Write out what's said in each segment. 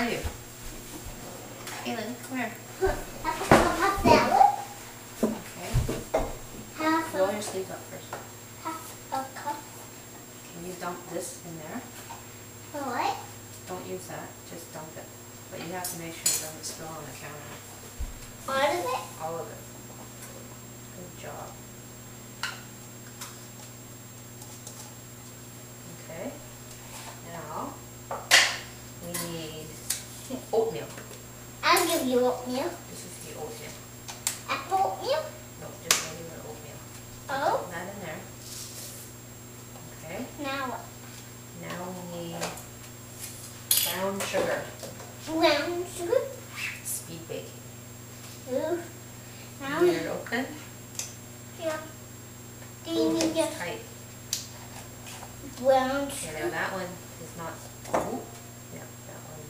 are you? Caitlin, come here. Have a salad. Okay. Roll your sleeves up first. a cup. Can you dump this in there? What? Don't use that, just dump it. But you have to make sure it doesn't spill on the counter. All of it? All of it. Good job. Okay. Now, we need oatmeal. I'll give you oatmeal. This is the oatmeal. Apple oatmeal? No, just regular oatmeal. Oh. Put that in there. Okay. Now what? Now we need brown sugar. Brown sugar? Speed baking. Ooh. Now Get it open. yeah. Do you Ooh, need it's tight. brown Okay, sugar? now that one is not, ooh, yeah, that one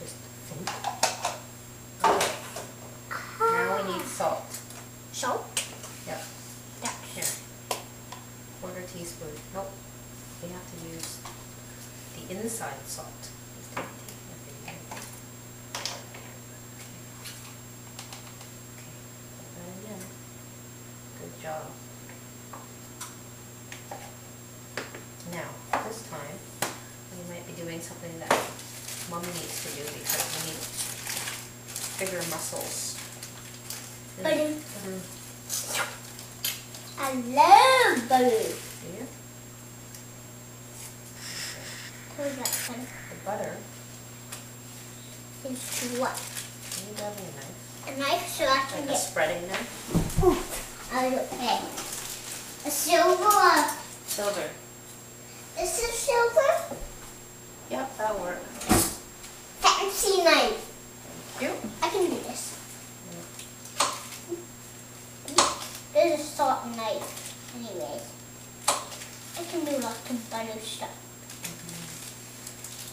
just, okay. Now we need salt. Salt? Yep, That's here. Quarter teaspoon, nope. We have to use the inside salt. Just take the- okay, okay. Okay, put that again. Good job. Now, this time, we might be doing something that mommy needs to do because we need bigger muscles. Butter. Mhm. I love butter. Do you? Where's that butter? The butter, Is what? you a knife? A knife so I can Like a get spreading knife? Okay. A silver. Silver. This is silver. Yep, that'll work. Fancy knife. Thank you. I can do this. There's a salt knife. Anyways. I can do lots of butter stuff.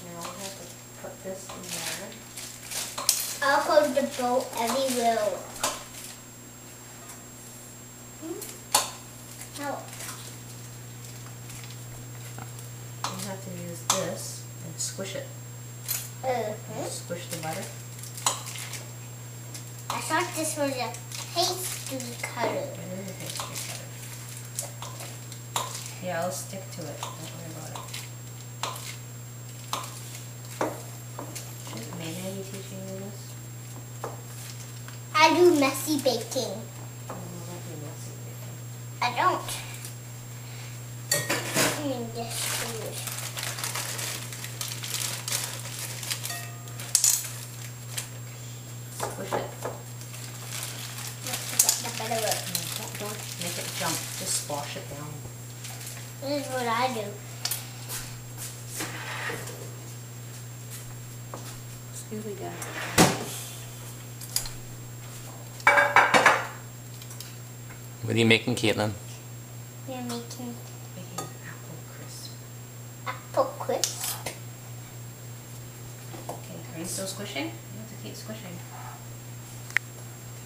Now we have to put this in there. I'll hold the boat everywhere. Hmm? Now, We have to use this and squish it. uh, Squish the butter. I thought this was a pastry cutter. It is a pastry cutter. Yeah, I'll stick to it. Don't worry about it. Shouldn't Mayday teaching you this? I do messy baking. Oh, that'd be messy. baking. I don't. I mean, this food. Squish it. Let's better word. Don't, don't make it jump. Just squash it. This is what I do. Excuse me, Dad. What are you making, Caitlin? We're making Making apple crisp. apple crisp. Okay, are you still squishing? You have to keep squishing.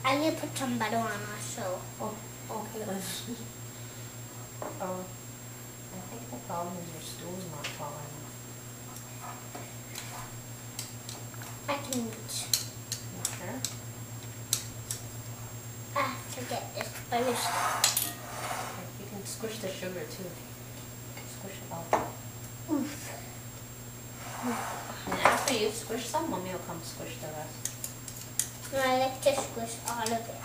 I need to put some butter on also. Oh, oh, okay, let's. Oh, I think the problem is your stool's not tall enough. I can reach. You sure? Ah, I have get this stuff. Okay, You can squish the sugar too. Squish it all. Oof. And after you squish some, mommy will come squish the rest. No, I like to squish all of it.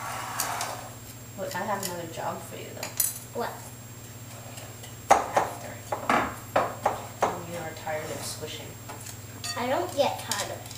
Look, I have another job for you though. What? After. When you are tired of squishing. I don't get tired of it.